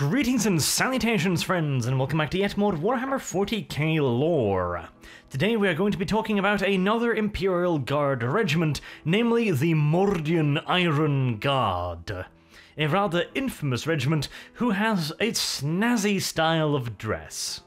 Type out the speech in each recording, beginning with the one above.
Greetings and salutations, friends, and welcome back to yet more Warhammer 40k lore. Today we are going to be talking about another Imperial Guard regiment, namely the Mordian Iron Guard. A rather infamous regiment who has a snazzy style of dress.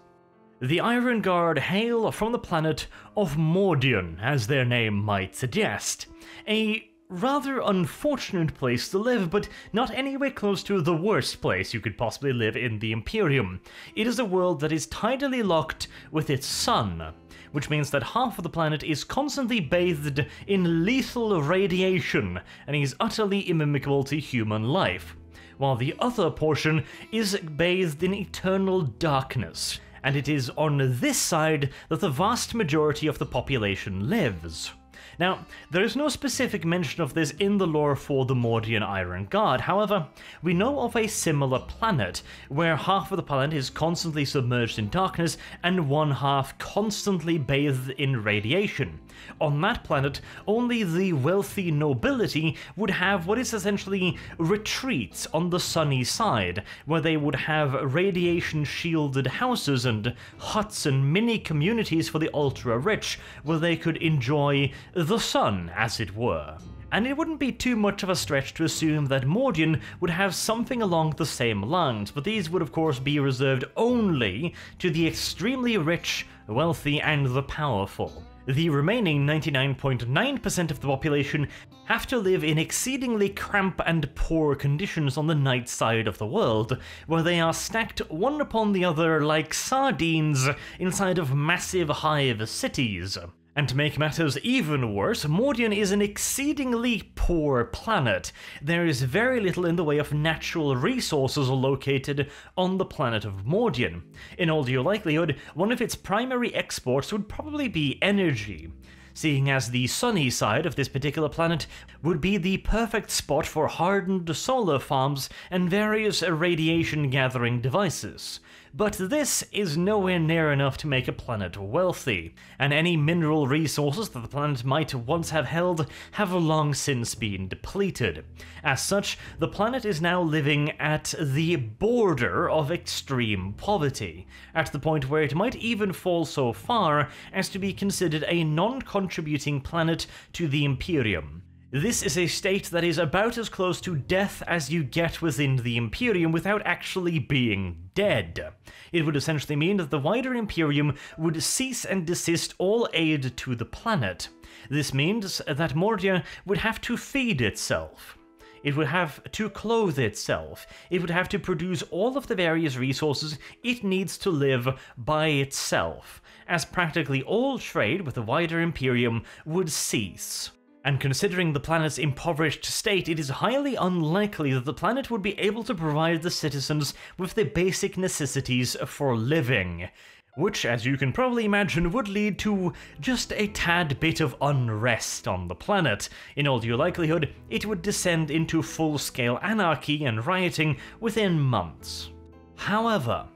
The Iron Guard hail from the planet of Mordian, as their name might suggest. A rather unfortunate place to live, but not anywhere close to the worst place you could possibly live in the Imperium. It is a world that is tidally locked with its sun, which means that half of the planet is constantly bathed in lethal radiation and is utterly inimical to human life, while the other portion is bathed in eternal darkness. And it is on this side that the vast majority of the population lives. Now, there is no specific mention of this in the lore for the Mordian Iron Guard, however, we know of a similar planet, where half of the planet is constantly submerged in darkness and one half constantly bathed in radiation. On that planet, only the wealthy nobility would have what is essentially retreats on the sunny side, where they would have radiation shielded houses and huts and mini communities for the ultra rich, where they could enjoy the sun, as it were. And it wouldn't be too much of a stretch to assume that Mordian would have something along the same lines, but these would of course be reserved only to the extremely rich, wealthy, and the powerful. The remaining 99.9% of the population have to live in exceedingly cramped and poor conditions on the night side of the world, where they are stacked one upon the other like sardines inside of massive hive cities. And to make matters even worse, Mordian is an exceedingly poor planet. There is very little in the way of natural resources located on the planet of Mordian. In all due likelihood, one of its primary exports would probably be energy seeing as the sunny side of this particular planet would be the perfect spot for hardened solar farms and various radiation gathering devices. But this is nowhere near enough to make a planet wealthy, and any mineral resources that the planet might once have held have long since been depleted. As such, the planet is now living at the border of extreme poverty, at the point where it might even fall so far as to be considered a non contributing planet to the Imperium. This is a state that is about as close to death as you get within the Imperium without actually being dead. It would essentially mean that the wider Imperium would cease and desist all aid to the planet. This means that Mordia would have to feed itself. It would have to clothe itself. It would have to produce all of the various resources it needs to live by itself, as practically all trade with the wider Imperium would cease. And considering the planet's impoverished state, it is highly unlikely that the planet would be able to provide the citizens with the basic necessities for living. Which, as you can probably imagine, would lead to just a tad bit of unrest on the planet. In all due likelihood, it would descend into full scale anarchy and rioting within months. However,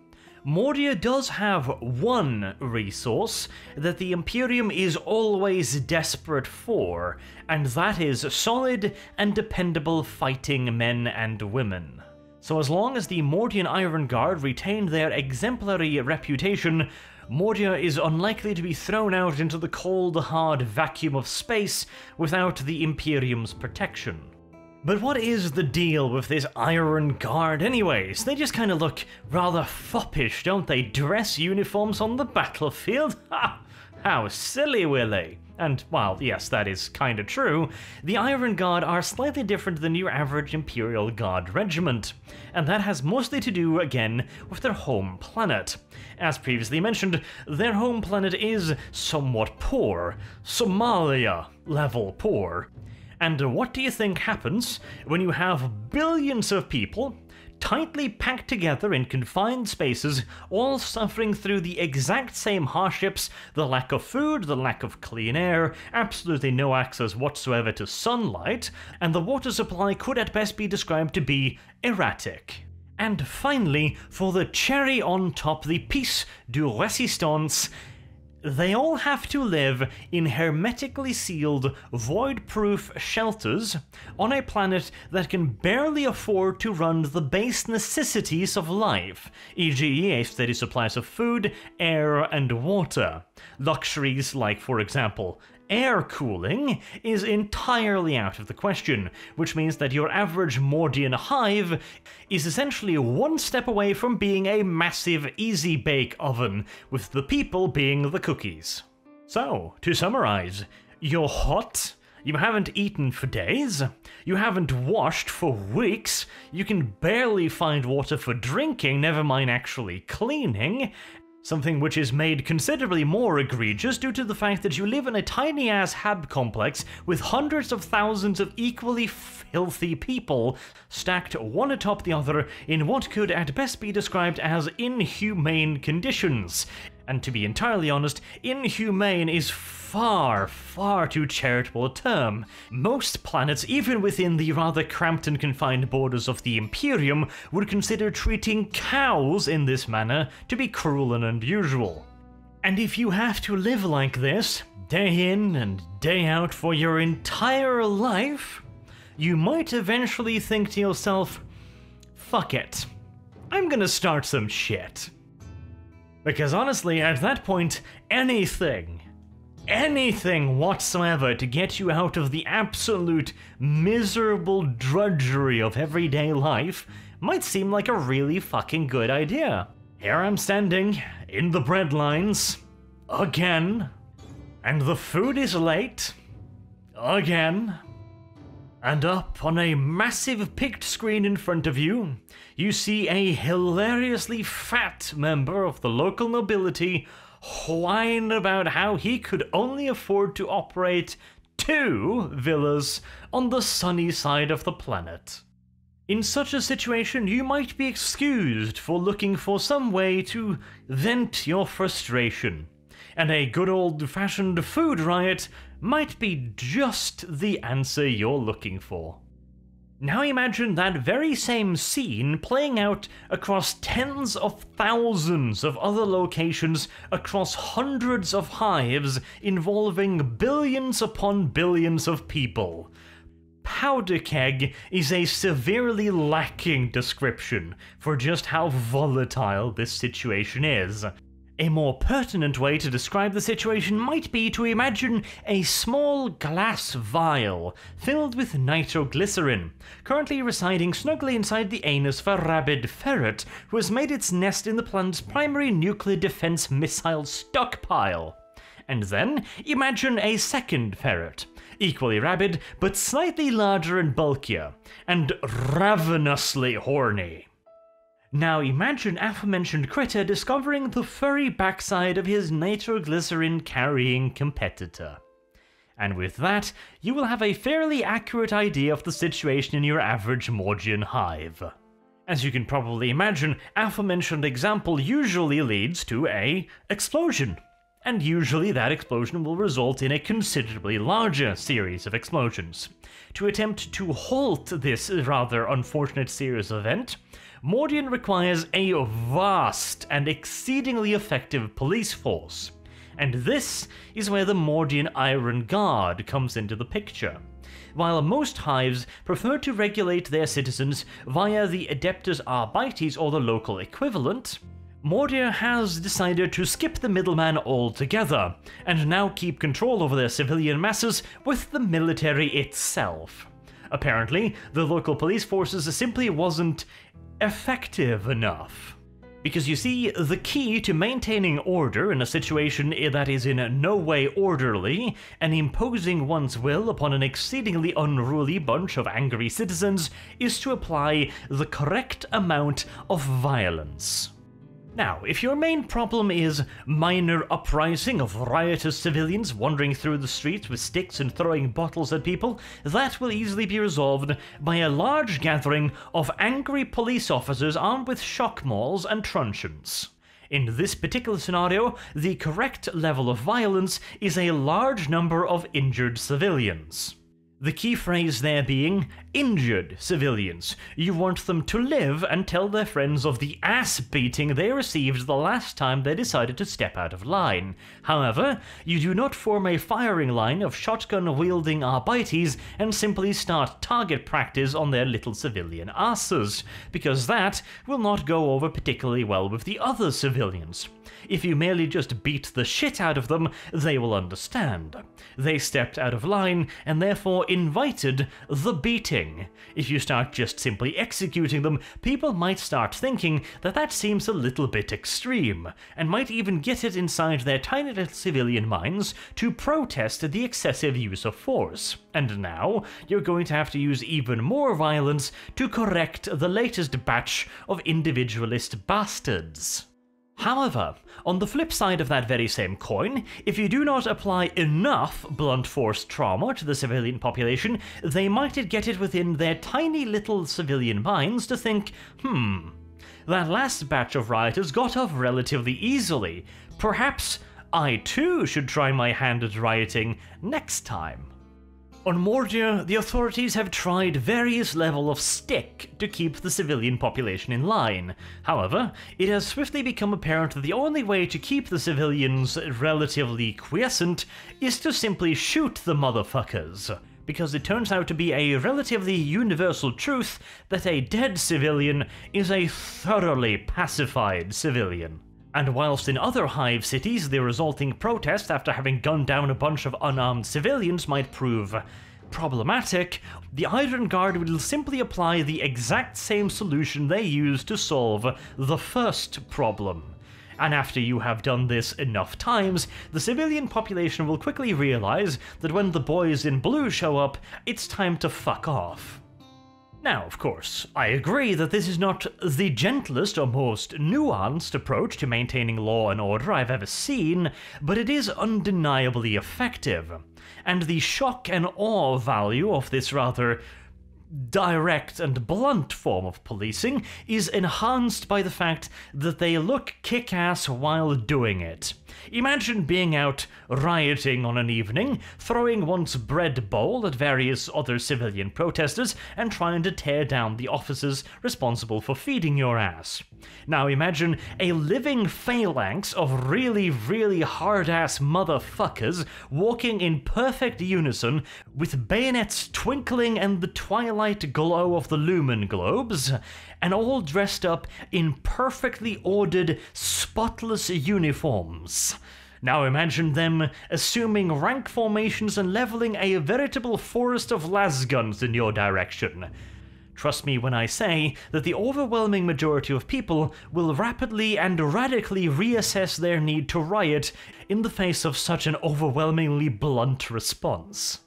Mordia does have one resource that the Imperium is always desperate for, and that is solid and dependable fighting men and women. So as long as the Mordian Iron Guard retain their exemplary reputation, Mordia is unlikely to be thrown out into the cold, hard vacuum of space without the Imperium's protection. But what is the deal with this Iron Guard anyways? They just kind of look rather foppish, don't they? Dress uniforms on the battlefield? Ha! How silly, will they? And while, yes, that is kinda true, the Iron Guard are slightly different than your average Imperial Guard regiment. And that has mostly to do, again, with their home planet. As previously mentioned, their home planet is somewhat poor. Somalia level poor. And what do you think happens when you have billions of people tightly packed together in confined spaces, all suffering through the exact same hardships the lack of food, the lack of clean air, absolutely no access whatsoever to sunlight, and the water supply could at best be described to be erratic. And finally, for the cherry on top, the piece de resistance They all have to live in hermetically sealed, void proof shelters on a planet that can barely afford to run the base necessities of life, e.g., a steady supply of food, air, and water. Luxuries like, for example, air cooling is entirely out of the question, which means that your average Mordian hive is essentially one step away from being a massive easy bake oven, with the people being the cookies. So, to summarize, you're hot, you haven't eaten for days, you haven't washed for weeks, you can barely find water for drinking, never mind actually cleaning, Something which is made considerably more egregious due to the fact that you live in a tiny ass hab complex with hundreds of thousands of equally filthy people stacked one atop the other in what could at best be described as inhumane conditions. And to be entirely honest, inhumane is far, far too charitable a term. Most planets, even within the rather cramped and confined borders of the Imperium, would consider treating cows in this manner to be cruel and unusual. And if you have to live like this, day in and day out for your entire life, you might eventually think to yourself, fuck it, I'm gonna start some shit. Because honestly, at that point, anything, anything whatsoever to get you out of the absolute miserable drudgery of everyday life might seem like a really fucking good idea. Here I'm standing in the bread lines again, and the food is late again. And up on a massive pict screen in front of you, you see a hilariously fat member of the local nobility whine about how he could only afford to operate two villas on the sunny side of the planet. In such a situation, you might be excused for looking for some way to vent your frustration, and a good old fashioned food riot might be just the answer you're looking for. Now imagine that very same scene playing out across tens of thousands of other locations across hundreds of hives involving billions upon billions of people. Powder keg is a severely lacking description for just how volatile this situation is. A more pertinent way to describe the situation might be to imagine a small glass vial filled with nitroglycerin, currently residing snugly inside the anus of a rabid ferret who has made its nest in the planet's primary nuclear defense missile stockpile. And then imagine a second ferret, equally rabid but slightly larger and bulkier, and ravenously horny. Now imagine aforementioned critter discovering the furry backside of his nitroglycerin carrying competitor. And with that, you will have a fairly accurate idea of the situation in your average Mordian hive. As you can probably imagine, aforementioned example usually leads to a explosion. And usually that explosion will result in a considerably larger series of explosions. To attempt to halt this rather unfortunate series of event, Mordian requires a vast and exceedingly effective police force. And this is where the Mordian Iron Guard comes into the picture. While most hives prefer to regulate their citizens via the Adeptus Arbites or the local equivalent, Mordia has decided to skip the middleman altogether, and now keep control over their civilian masses with the military itself. Apparently, the local police forces simply wasn't effective enough. Because you see, the key to maintaining order in a situation that is in no way orderly and imposing one's will upon an exceedingly unruly bunch of angry citizens is to apply the correct amount of violence. Now, if your main problem is minor uprising of riotous civilians wandering through the streets with sticks and throwing bottles at people, that will easily be resolved by a large gathering of angry police officers armed with shock mauls and truncheons. In this particular scenario, the correct level of violence is a large number of injured civilians. The key phrase there being injured civilians. You want them to live and tell their friends of the ass beating they received the last time they decided to step out of line. However, you do not form a firing line of shotgun wielding arbites and simply start target practice on their little civilian asses, because that will not go over particularly well with the other civilians. If you merely just beat the shit out of them, they will understand. They stepped out of line and therefore invited the beating. If you start just simply executing them, people might start thinking that that seems a little bit extreme, and might even get it inside their tiny little civilian minds to protest the excessive use of force. And now, you're going to have to use even more violence to correct the latest batch of individualist bastards. However, on the flip side of that very same coin, if you do not apply enough blunt force trauma to the civilian population, they might get it within their tiny little civilian minds to think, hmm, that last batch of rioters got off relatively easily. Perhaps I too should try my hand at rioting next time. On Mordia, the authorities have tried various level of stick to keep the civilian population in line. However, it has swiftly become apparent that the only way to keep the civilians relatively quiescent is to simply shoot the motherfuckers. Because it turns out to be a relatively universal truth that a dead civilian is a thoroughly pacified civilian. And whilst in other Hive cities the resulting protest after having gunned down a bunch of unarmed civilians might prove problematic, the Iron Guard will simply apply the exact same solution they used to solve the first problem. And after you have done this enough times, the civilian population will quickly realize that when the boys in blue show up, it's time to fuck off. Now, of course, I agree that this is not the gentlest or most nuanced approach to maintaining law and order I've ever seen, but it is undeniably effective. And the shock and awe value of this rather direct and blunt form of policing is enhanced by the fact that they look kick ass while doing it. Imagine being out rioting on an evening, throwing one's bread bowl at various other civilian protesters, and trying to tear down the officers responsible for feeding your ass. Now imagine a living phalanx of really, really hard ass motherfuckers walking in perfect unison with bayonets twinkling and the twilight glow of the lumen globes, and all dressed up in perfectly ordered, spotless uniforms. Now imagine them assuming rank formations and leveling a veritable forest of lasguns in your direction. Trust me when I say that the overwhelming majority of people will rapidly and radically reassess their need to riot in the face of such an overwhelmingly blunt response.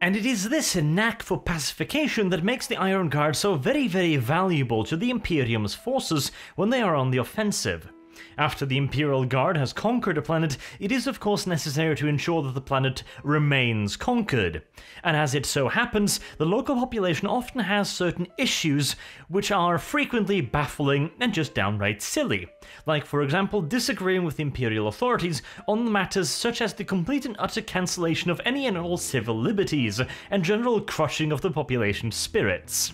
And it is this knack for pacification that makes the Iron Guard so very, very valuable to the Imperium's forces when they are on the offensive. After the Imperial Guard has conquered a planet, it is of course necessary to ensure that the planet remains conquered. And as it so happens, the local population often has certain issues which are frequently baffling and just downright silly. Like, for example, disagreeing with the Imperial authorities on matters such as the complete and utter cancellation of any and all civil liberties, and general crushing of the population's spirits.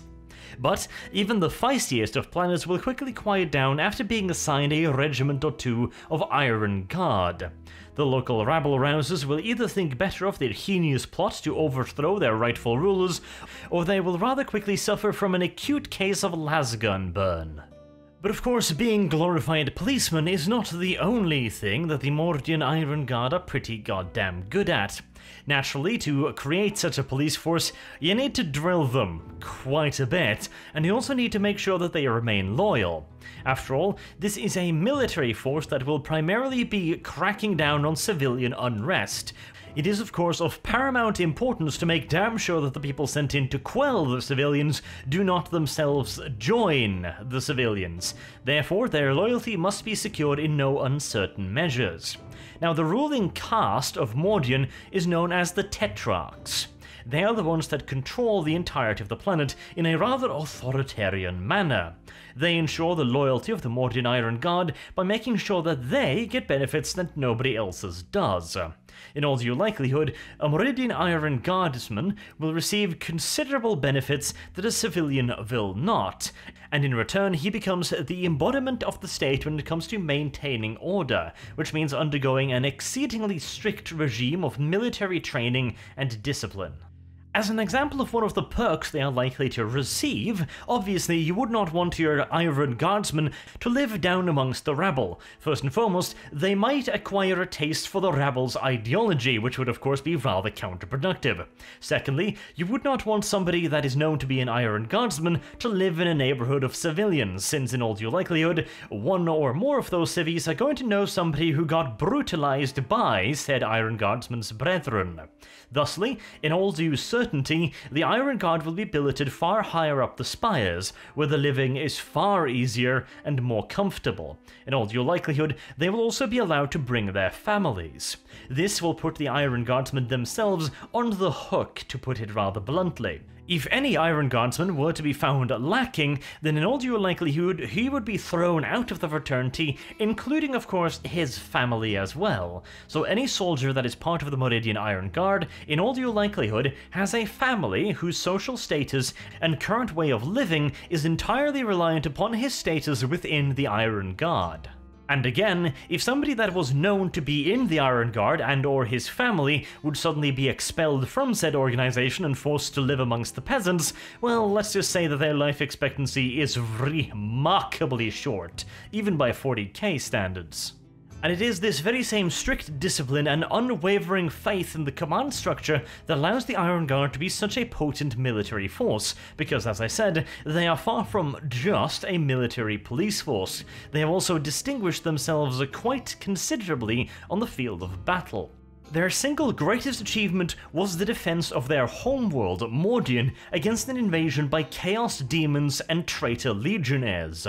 But even the feistiest of planners will quickly quiet down after being assigned a regiment or two of Iron Guard. The local rabble rousers will either think better of their heinous plot to overthrow their rightful rulers, or they will rather quickly suffer from an acute case of lasgun burn. But of course, being glorified policemen is not the only thing that the Mordian Iron Guard are pretty goddamn good at. Naturally, to create such a police force, you need to drill them quite a bit, and you also need to make sure that they remain loyal. After all, this is a military force that will primarily be cracking down on civilian unrest, it is, of course, of paramount importance to make damn sure that the people sent in to quell the civilians do not themselves join the civilians. Therefore, their loyalty must be secured in no uncertain measures. Now, the ruling caste of Mordian is known as the Tetrarchs. They are the ones that control the entirety of the planet in a rather authoritarian manner. They ensure the loyalty of the Mordian Iron Guard by making sure that they get benefits that nobody else's does. In all due likelihood, a Mordian Iron Guardsman will receive considerable benefits that a civilian will not, and in return he becomes the embodiment of the state when it comes to maintaining order, which means undergoing an exceedingly strict regime of military training and discipline. As an example of one of the perks they are likely to receive, obviously you would not want your Iron Guardsmen to live down amongst the rabble. First and foremost, they might acquire a taste for the rabble's ideology, which would of course be rather counterproductive. Secondly, you would not want somebody that is known to be an Iron Guardsman to live in a neighborhood of civilians, since in all due likelihood, one or more of those civvies are going to know somebody who got brutalized by said Iron Guardsman's brethren. Thusly, in all due certainty, the Iron Guard will be billeted far higher up the spires, where the living is far easier and more comfortable. In all due likelihood, they will also be allowed to bring their families. This will put the Iron Guardsmen themselves on the hook, to put it rather bluntly. If any Iron Guardsman were to be found lacking, then in all due likelihood he would be thrown out of the fraternity, including of course his family as well. So any soldier that is part of the Mordian Iron Guard, in all due likelihood, has a family whose social status and current way of living is entirely reliant upon his status within the Iron Guard. And again, if somebody that was known to be in the Iron Guard and or his family would suddenly be expelled from said organization and forced to live amongst the peasants, well, let's just say that their life expectancy is remarkably short, even by 40k standards. And it is this very same strict discipline and unwavering faith in the command structure that allows the Iron Guard to be such a potent military force, because as I said, they are far from just a military police force. They have also distinguished themselves quite considerably on the field of battle. Their single greatest achievement was the defense of their homeworld, Mordian, against an invasion by Chaos Demons and traitor legionnaires.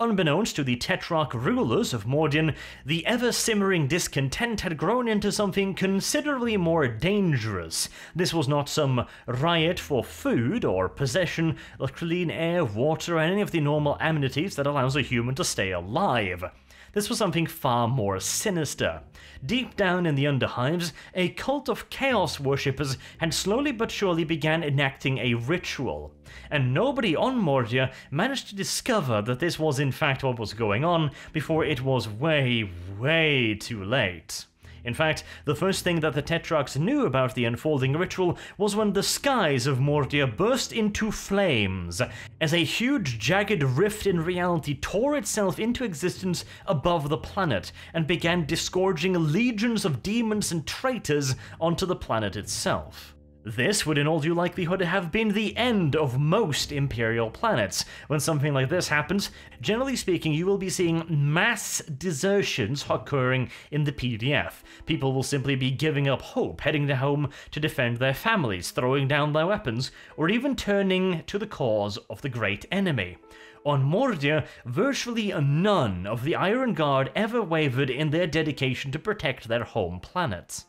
Unbeknownst to the Tetrarch rulers of Mordian, the ever-simmering discontent had grown into something considerably more dangerous. This was not some riot for food or possession clean air, water, and any of the normal amenities that allows a human to stay alive. This was something far more sinister. Deep down in the Underhives, a cult of chaos worshippers had slowly but surely began enacting a ritual, and nobody on Mordia managed to discover that this was in fact what was going on before it was way, way too late. In fact, the first thing that the Tetrarchs knew about the unfolding ritual was when the skies of Mordia burst into flames, as a huge jagged rift in reality tore itself into existence above the planet and began disgorging legions of demons and traitors onto the planet itself. This would in all due likelihood have been the end of most Imperial planets. When something like this happens, generally speaking, you will be seeing mass desertions occurring in the PDF. People will simply be giving up hope, heading to home to defend their families, throwing down their weapons, or even turning to the cause of the great enemy. On Mordia, virtually none of the Iron Guard ever wavered in their dedication to protect their home planet.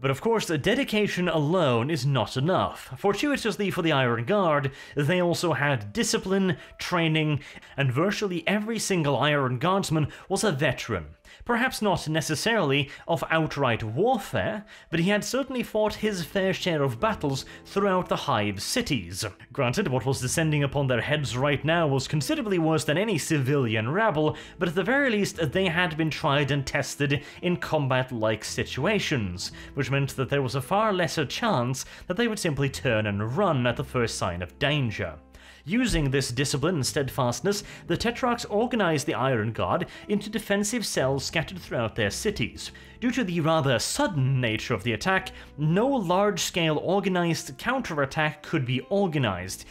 But of course, dedication alone is not enough. Fortuitously for the Iron Guard, they also had discipline, training, and virtually every single Iron Guardsman was a veteran. Perhaps not necessarily of outright warfare, but he had certainly fought his fair share of battles throughout the Hive cities. Granted, what was descending upon their heads right now was considerably worse than any civilian rabble, but at the very least they had been tried and tested in combat-like situations, which meant that there was a far lesser chance that they would simply turn and run at the first sign of danger. Using this discipline and steadfastness, the Tetrarchs organized the Iron Guard into defensive cells scattered throughout their cities. Due to the rather sudden nature of the attack, no large-scale organized counterattack could be organized.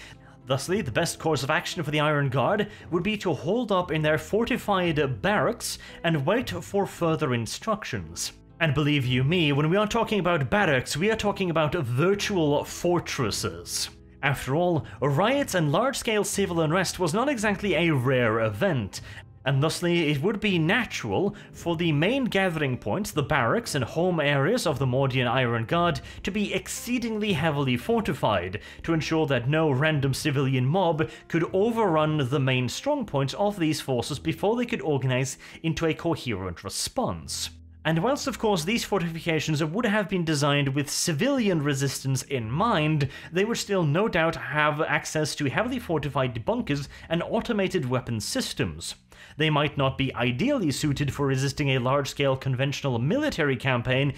Thusly, the best course of action for the Iron Guard would be to hold up in their fortified barracks and wait for further instructions. And believe you me, when we are talking about barracks, we are talking about virtual fortresses. After all, riots and large-scale civil unrest was not exactly a rare event, and thusly it would be natural for the main gathering points, the barracks and home areas of the Mordian Iron Guard, to be exceedingly heavily fortified, to ensure that no random civilian mob could overrun the main strongpoints of these forces before they could organize into a coherent response. And whilst, of course, these fortifications would have been designed with civilian resistance in mind, they would still no doubt have access to heavily fortified bunkers and automated weapon systems. They might not be ideally suited for resisting a large scale conventional military campaign,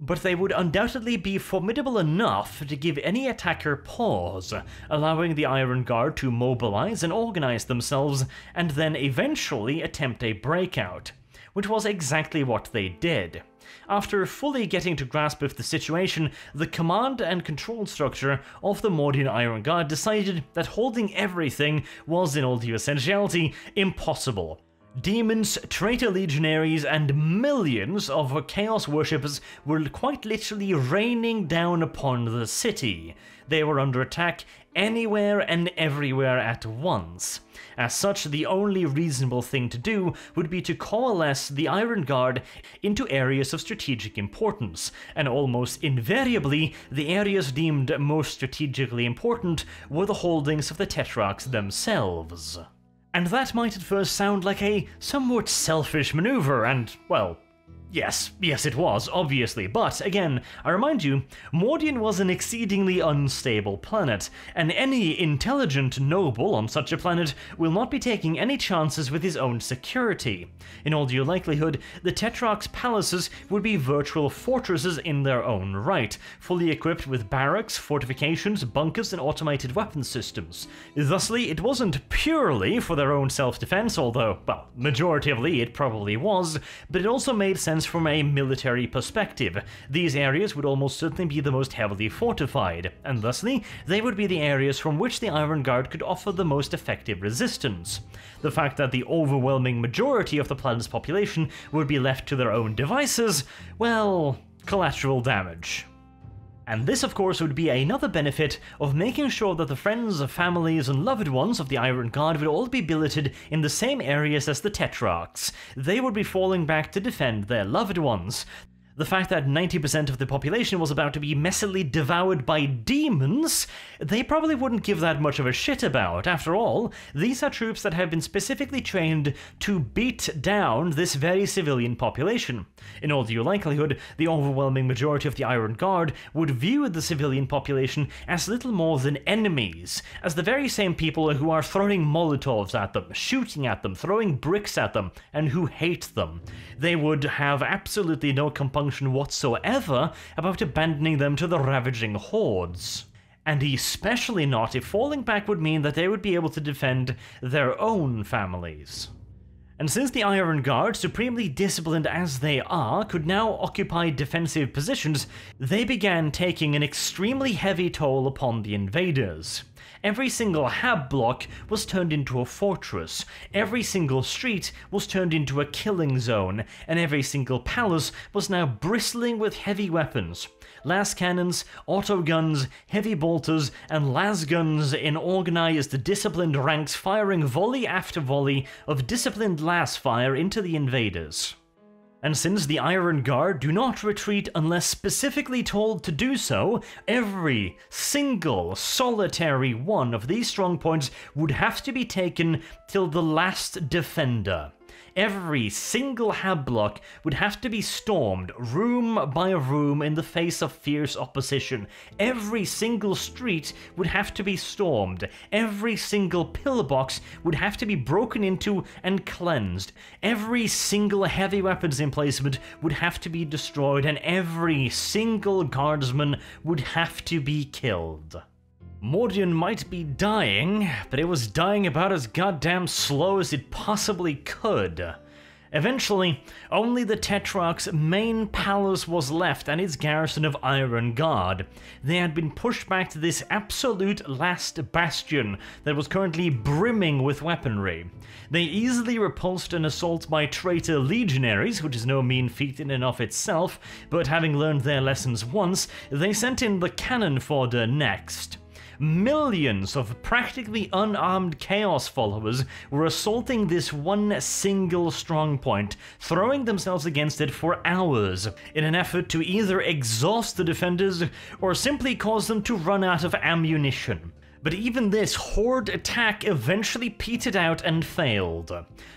but they would undoubtedly be formidable enough to give any attacker pause, allowing the Iron Guard to mobilize and organize themselves, and then eventually attempt a breakout which was exactly what they did. After fully getting to grasp of the situation, the command and control structure of the Mordian Iron Guard decided that holding everything was, in all due essentiality, impossible. Demons, traitor legionaries, and millions of chaos worshippers were quite literally raining down upon the city. They were under attack anywhere and everywhere at once. As such, the only reasonable thing to do would be to coalesce the Iron Guard into areas of strategic importance, and almost invariably, the areas deemed most strategically important were the holdings of the Tetrarchs themselves. And that might at first sound like a somewhat selfish maneuver, and, well, Yes, yes it was, obviously, but again, I remind you, Mordian was an exceedingly unstable planet, and any intelligent noble on such a planet will not be taking any chances with his own security. In all due likelihood, the Tetrarch's palaces would be virtual fortresses in their own right, fully equipped with barracks, fortifications, bunkers, and automated weapon systems. Thusly, it wasn't purely for their own self-defense, although, well, majoritively it probably was, but it also made sense from a military perspective. These areas would almost certainly be the most heavily fortified, and thusly, they would be the areas from which the Iron Guard could offer the most effective resistance. The fact that the overwhelming majority of the planet's population would be left to their own devices, well, collateral damage. And this, of course, would be another benefit of making sure that the friends, families, and loved ones of the Iron Guard would all be billeted in the same areas as the Tetrarchs. They would be falling back to defend their loved ones. The fact that 90% of the population was about to be messily devoured by demons, they probably wouldn't give that much of a shit about. After all, these are troops that have been specifically trained to beat down this very civilian population. In all due likelihood, the overwhelming majority of the Iron Guard would view the civilian population as little more than enemies, as the very same people who are throwing Molotovs at them, shooting at them, throwing bricks at them, and who hate them. They would have absolutely no compunction compunction whatsoever about abandoning them to the ravaging hordes. And especially not if falling back would mean that they would be able to defend their own families. And since the Iron Guard, supremely disciplined as they are, could now occupy defensive positions, they began taking an extremely heavy toll upon the invaders. Every single hab block was turned into a fortress, every single street was turned into a killing zone, and every single palace was now bristling with heavy weapons. Las cannons, auto guns, heavy bolters, and las guns in organized, disciplined ranks firing volley after volley of disciplined las fire into the invaders. And since the Iron Guard do not retreat unless specifically told to do so, every single solitary one of these strongpoints would have to be taken till the last defender every single hab block would have to be stormed room by room in the face of fierce opposition. Every single street would have to be stormed. Every single pillbox would have to be broken into and cleansed. Every single heavy weapons emplacement would have to be destroyed, and every single guardsman would have to be killed. Mordian might be dying, but it was dying about as goddamn slow as it possibly could. Eventually, only the Tetrarch's main palace was left and its garrison of Iron Guard. They had been pushed back to this absolute last bastion that was currently brimming with weaponry. They easily repulsed an assault by traitor legionaries, which is no mean feat in and of itself, but having learned their lessons once, they sent in the cannon fodder next. Millions of practically unarmed Chaos followers were assaulting this one single strongpoint, throwing themselves against it for hours, in an effort to either exhaust the defenders or simply cause them to run out of ammunition. But even this horde attack eventually petered out and failed.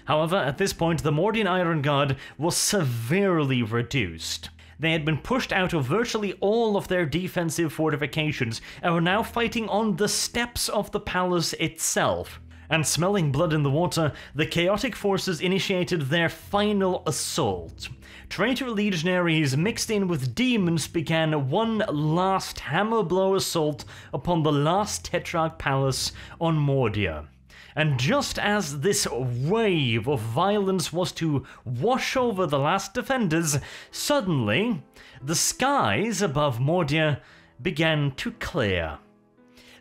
However, at this point, the Mordian Iron Guard was severely reduced. They had been pushed out of virtually all of their defensive fortifications and were now fighting on the steps of the palace itself. And smelling blood in the water, the chaotic forces initiated their final assault. Traitor legionaries mixed in with demons began one last hammer blow assault upon the last Tetrarch palace on Mordia. And just as this wave of violence was to wash over the last defenders, suddenly the skies above Mordia began to clear.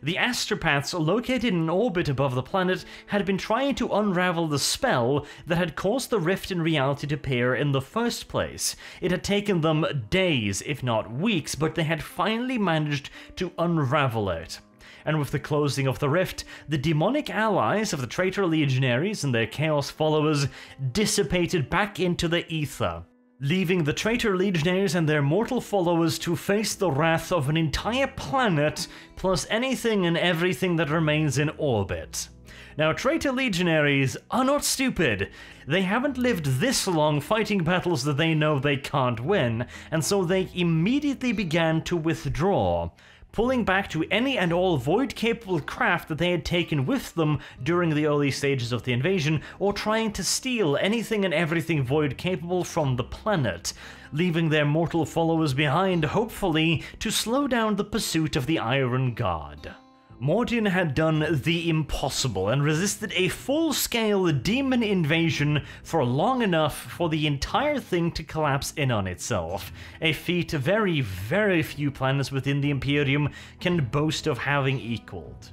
The astropaths located in orbit above the planet had been trying to unravel the spell that had caused the rift in reality to appear in the first place. It had taken them days, if not weeks, but they had finally managed to unravel it and with the closing of the rift, the demonic allies of the traitor legionaries and their chaos followers dissipated back into the ether leaving the traitor legionaries and their mortal followers to face the wrath of an entire planet, plus anything and everything that remains in orbit. Now, traitor legionaries are not stupid. They haven't lived this long fighting battles that they know they can't win, and so they immediately began to withdraw pulling back to any and all void-capable craft that they had taken with them during the early stages of the invasion, or trying to steal anything and everything void-capable from the planet, leaving their mortal followers behind, hopefully, to slow down the pursuit of the Iron Guard. Mordian had done the impossible and resisted a full-scale demon invasion for long enough for the entire thing to collapse in on itself, a feat very, very few planets within the Imperium can boast of having equaled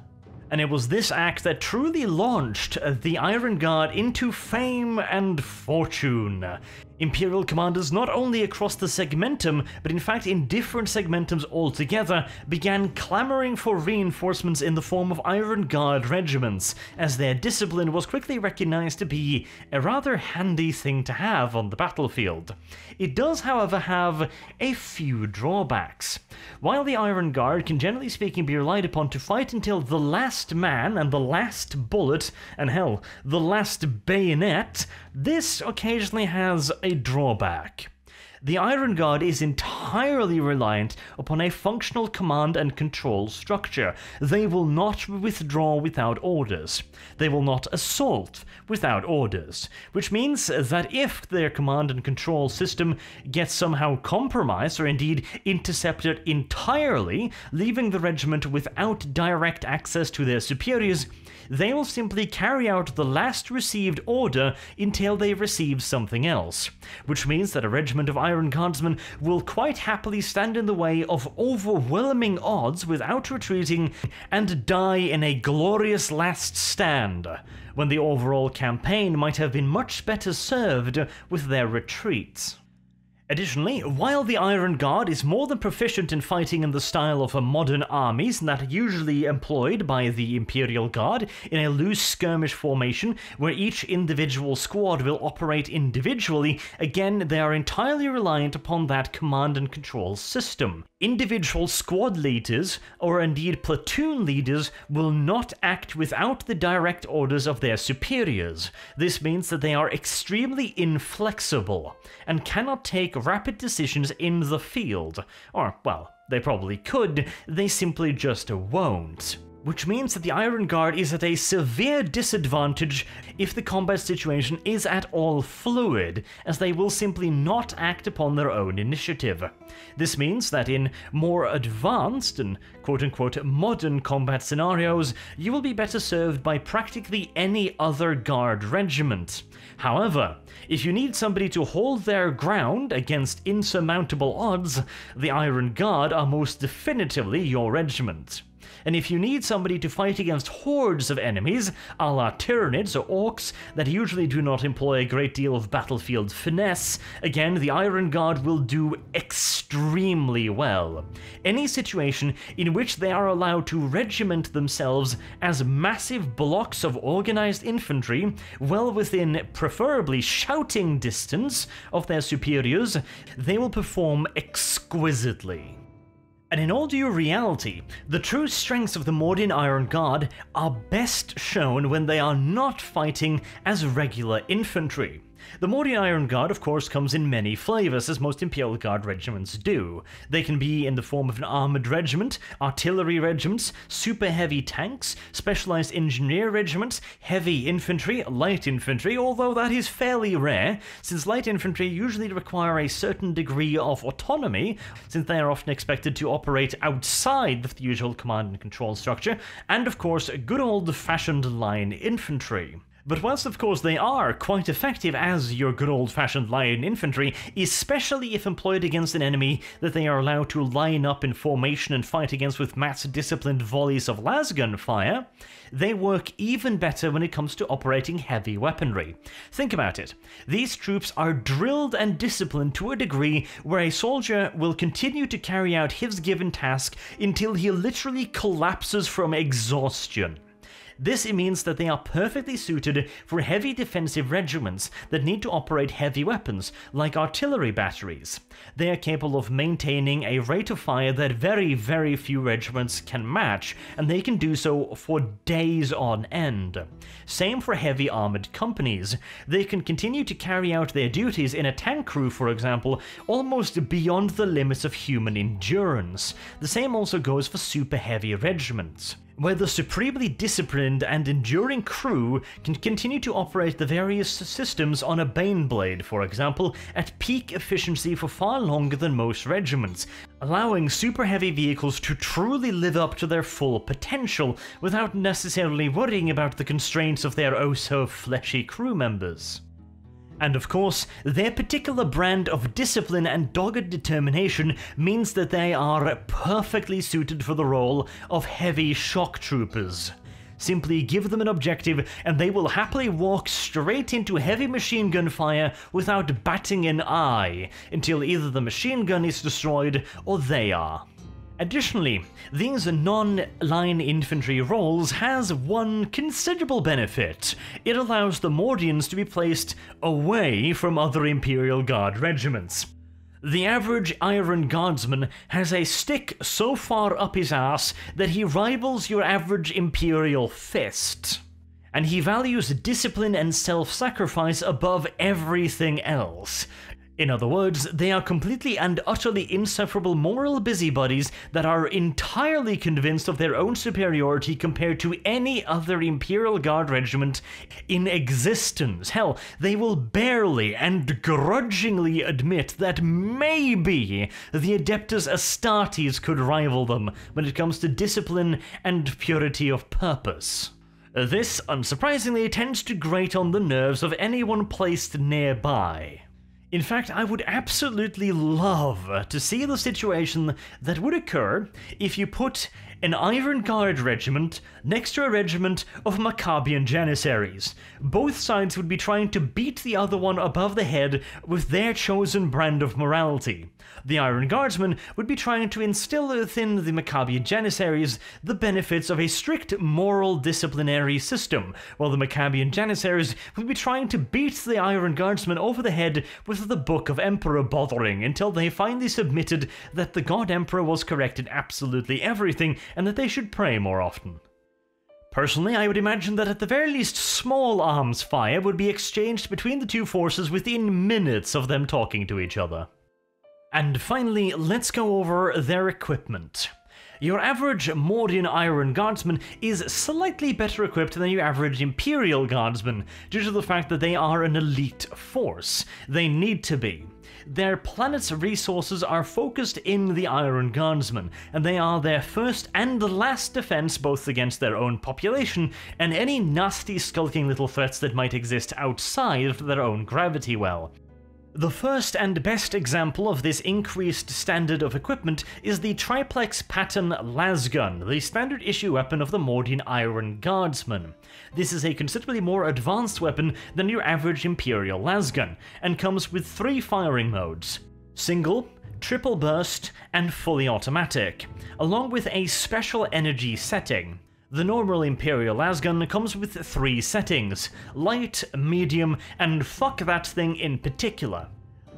and it was this act that truly launched the Iron Guard into fame and fortune. Imperial commanders not only across the segmentum, but in fact in different segmentums altogether, began clamoring for reinforcements in the form of Iron Guard regiments, as their discipline was quickly recognized to be a rather handy thing to have on the battlefield. It does, however, have a few drawbacks. While the Iron Guard can generally speaking be relied upon to fight until the last man and the last bullet, and hell, the last bayonet, this occasionally has a drawback. The Iron Guard is entirely reliant upon a functional command and control structure. They will not withdraw without orders. They will not assault without orders, which means that if their command and control system gets somehow compromised or indeed intercepted entirely, leaving the regiment without direct access to their superiors, they will simply carry out the last received order until they receive something else, which means that a regiment of Iron And guardsmen will quite happily stand in the way of overwhelming odds without retreating and die in a glorious last stand, when the overall campaign might have been much better served with their retreats. Additionally, while the Iron Guard is more than proficient in fighting in the style of modern armies that are usually employed by the Imperial Guard in a loose skirmish formation where each individual squad will operate individually, again they are entirely reliant upon that command and control system. Individual squad leaders, or indeed platoon leaders, will not act without the direct orders of their superiors. This means that they are extremely inflexible and cannot take rapid decisions in the field. Or, well, they probably could, they simply just won't which means that the Iron Guard is at a severe disadvantage if the combat situation is at all fluid, as they will simply not act upon their own initiative. This means that in more advanced and quote unquote modern combat scenarios, you will be better served by practically any other Guard regiment. However, if you need somebody to hold their ground against insurmountable odds, the Iron Guard are most definitively your regiment and if you need somebody to fight against hordes of enemies, a la Tyranids or Orks, that usually do not employ a great deal of battlefield finesse, again, the Iron Guard will do extremely well. Any situation in which they are allowed to regiment themselves as massive blocks of organized infantry, well within preferably shouting distance of their superiors, they will perform exquisitely. And in all due reality, the true strengths of the Mordian Iron Guard are best shown when they are not fighting as regular infantry. The Mordian Iron Guard, of course, comes in many flavours, as most Imperial Guard regiments do. They can be in the form of an armoured regiment, artillery regiments, super heavy tanks, specialised engineer regiments, heavy infantry, light infantry, although that is fairly rare, since light infantry usually require a certain degree of autonomy, since they are often expected to operate outside the usual command and control structure, and of course, good old fashioned line infantry. But whilst of course they are quite effective as your good old-fashioned line infantry, especially if employed against an enemy that they are allowed to line up in formation and fight against with mass-disciplined volleys of lasgun fire, they work even better when it comes to operating heavy weaponry. Think about it. These troops are drilled and disciplined to a degree where a soldier will continue to carry out his given task until he literally collapses from exhaustion. This means that they are perfectly suited for heavy defensive regiments that need to operate heavy weapons, like artillery batteries. They are capable of maintaining a rate of fire that very, very few regiments can match, and they can do so for days on end. Same for heavy armoured companies. They can continue to carry out their duties in a tank crew, for example, almost beyond the limits of human endurance. The same also goes for super heavy regiments where the supremely disciplined and enduring crew can continue to operate the various systems on a Baneblade, for example, at peak efficiency for far longer than most regiments, allowing super heavy vehicles to truly live up to their full potential without necessarily worrying about the constraints of their oh so fleshy crew members. And of course, their particular brand of discipline and dogged determination means that they are perfectly suited for the role of heavy shock troopers. Simply give them an objective and they will happily walk straight into heavy machine gun fire without batting an eye until either the machine gun is destroyed or they are. Additionally, these non-line infantry roles has one considerable benefit. It allows the Mordians to be placed away from other Imperial Guard regiments. The average Iron Guardsman has a stick so far up his ass that he rivals your average Imperial fist. And he values discipline and self-sacrifice above everything else. In other words, they are completely and utterly insufferable moral busybodies that are entirely convinced of their own superiority compared to any other Imperial Guard regiment in existence. Hell, they will barely and grudgingly admit that maybe the Adeptus Astartes could rival them when it comes to discipline and purity of purpose. This, unsurprisingly, tends to grate on the nerves of anyone placed nearby. In fact, I would absolutely love to see the situation that would occur if you put an Iron Guard regiment next to a regiment of Maccabian Janissaries. Both sides would be trying to beat the other one above the head with their chosen brand of morality. The Iron Guardsmen would be trying to instill within the Maccabian Janissaries the benefits of a strict moral disciplinary system, while the Maccabian Janissaries would be trying to beat the Iron Guardsmen over the head with the Book of Emperor bothering until they finally submitted that the God Emperor was correct in absolutely everything and that they should pray more often. Personally, I would imagine that at the very least small arms fire would be exchanged between the two forces within minutes of them talking to each other. And finally, let's go over their equipment. Your average Mordian Iron Guardsman is slightly better equipped than your average Imperial Guardsman, due to the fact that they are an elite force. They need to be. Their planet's resources are focused in the Iron Guardsmen, and they are their first and last defense both against their own population and any nasty skulking little threats that might exist outside of their own gravity well. The first and best example of this increased standard of equipment is the triplex pattern lasgun, the standard issue weapon of the Mordian Iron Guardsman. This is a considerably more advanced weapon than your average Imperial lasgun, and comes with three firing modes. Single, triple burst, and fully automatic, along with a special energy setting. The normal Imperial lasgun comes with three settings, light, medium, and fuck that thing in particular.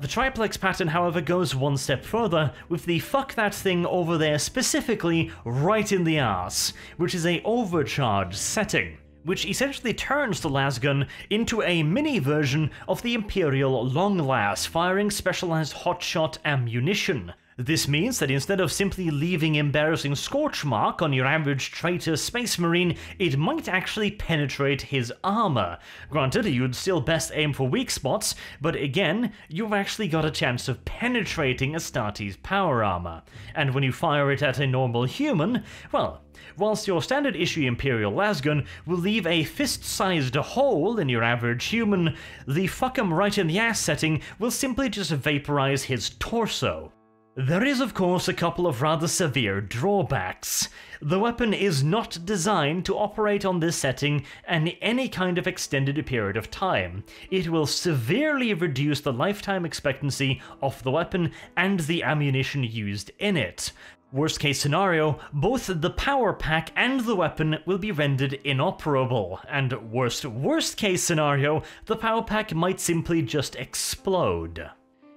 The triplex pattern, however, goes one step further, with the fuck that thing over there specifically right in the ass, which is a overcharge setting which essentially turns the lasgun into a mini version of the Imperial Long Las firing specialized hotshot ammunition. This means that instead of simply leaving embarrassing scorch mark on your average traitor space marine, it might actually penetrate his armor. Granted, you'd still best aim for weak spots, but again, you've actually got a chance of penetrating Astartes' power armor. And when you fire it at a normal human, well, whilst your standard issue Imperial lasgun will leave a fist-sized hole in your average human, the fuck 'em right in the ass setting will simply just vaporize his torso. There is, of course, a couple of rather severe drawbacks. The weapon is not designed to operate on this setting and any kind of extended period of time. It will severely reduce the lifetime expectancy of the weapon and the ammunition used in it. Worst case scenario, both the power pack and the weapon will be rendered inoperable, and worst worst case scenario, the power pack might simply just explode.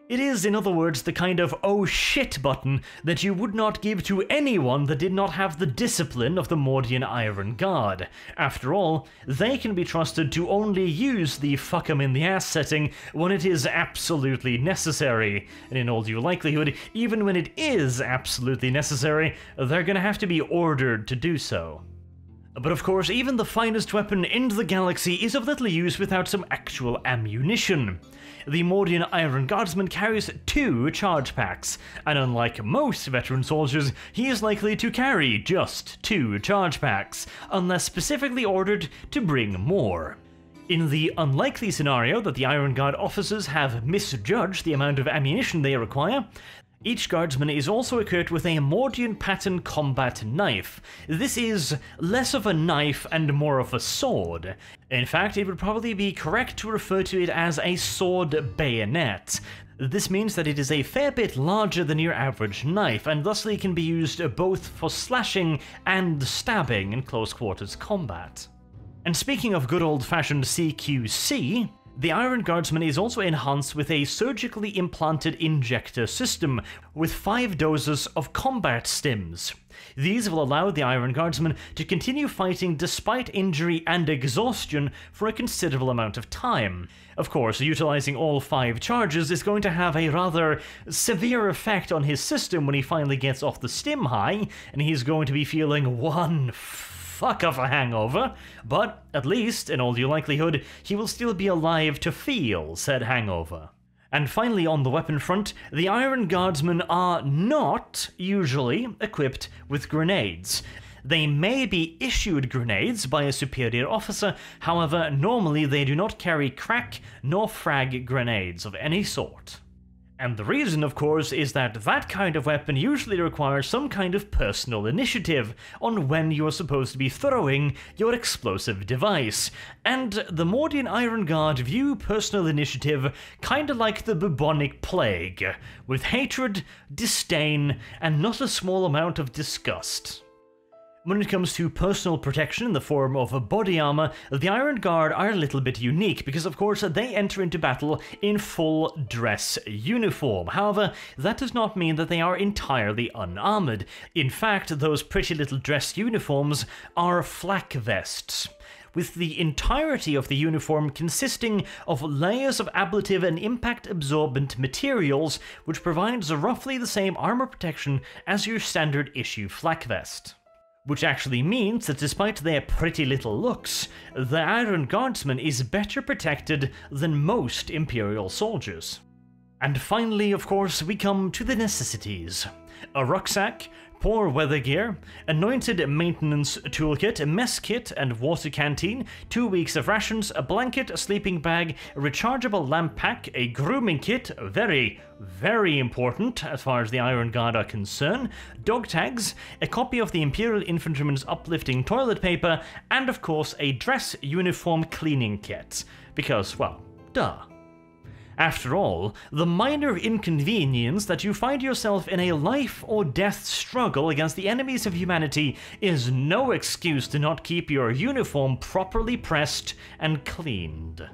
It is, in other words, the kind of oh shit button that you would not give to anyone that did not have the discipline of the Mordian Iron Guard. After all, they can be trusted to only use the fuck 'em in the ass setting when it is absolutely necessary. And in all due likelihood, even when it is absolutely necessary, they're gonna have to be ordered to do so. But of course, even the finest weapon in the galaxy is of little use without some actual ammunition the Mordian Iron Guardsman carries two charge packs, and unlike most veteran soldiers, he is likely to carry just two charge packs, unless specifically ordered to bring more. In the unlikely scenario that the Iron Guard officers have misjudged the amount of ammunition they require, each guardsman is also equipped with a Mordian pattern combat knife. This is less of a knife and more of a sword. In fact, it would probably be correct to refer to it as a sword bayonet. This means that it is a fair bit larger than your average knife, and thusly can be used both for slashing and stabbing in close quarters combat. And speaking of good old fashioned CQC, the Iron Guardsman is also enhanced with a surgically implanted injector system with 5 doses of combat stims. These will allow the Iron Guardsman to continue fighting despite injury and exhaustion for a considerable amount of time. Of course, utilizing all 5 charges is going to have a rather severe effect on his system when he finally gets off the stim high, and he's going to be feeling one fuck of a hangover, but at least, in all due likelihood, he will still be alive to feel said hangover. And finally, on the weapon front, the Iron Guardsmen are not usually equipped with grenades. They may be issued grenades by a superior officer, however, normally they do not carry krak nor frag grenades of any sort. And the reason, of course, is that that kind of weapon usually requires some kind of personal initiative on when you're supposed to be throwing your explosive device. And the Mordian Iron Guard view personal initiative kinda like the bubonic plague, with hatred, disdain, and not a small amount of disgust. When it comes to personal protection in the form of a body armor, the Iron Guard are a little bit unique because, of course, they enter into battle in full dress uniform. However, that does not mean that they are entirely unarmored. In fact, those pretty little dress uniforms are flak vests with the entirety of the uniform consisting of layers of ablative and impact absorbent materials, which provides roughly the same armor protection as your standard issue flak vest which actually means that despite their pretty little looks, the Iron Guardsman is better protected than most Imperial soldiers. And finally, of course, we come to the necessities. A rucksack, poor weather gear, anointed maintenance toolkit, mess kit and water canteen, two weeks of rations, a blanket, a sleeping bag, a rechargeable lamp pack, a grooming kit, very, very important as far as the Iron Guard are concerned, dog tags, a copy of the Imperial Infantryman's uplifting toilet paper, and of course a dress uniform cleaning kit. Because, well, duh. After all, the minor inconvenience that you find yourself in a life or death struggle against the enemies of humanity is no excuse to not keep your uniform properly pressed and cleaned.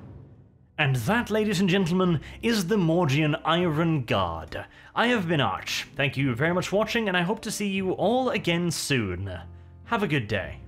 And that, ladies and gentlemen, is the Mordian Iron Guard. I have been Arch. Thank you very much for watching, and I hope to see you all again soon. Have a good day.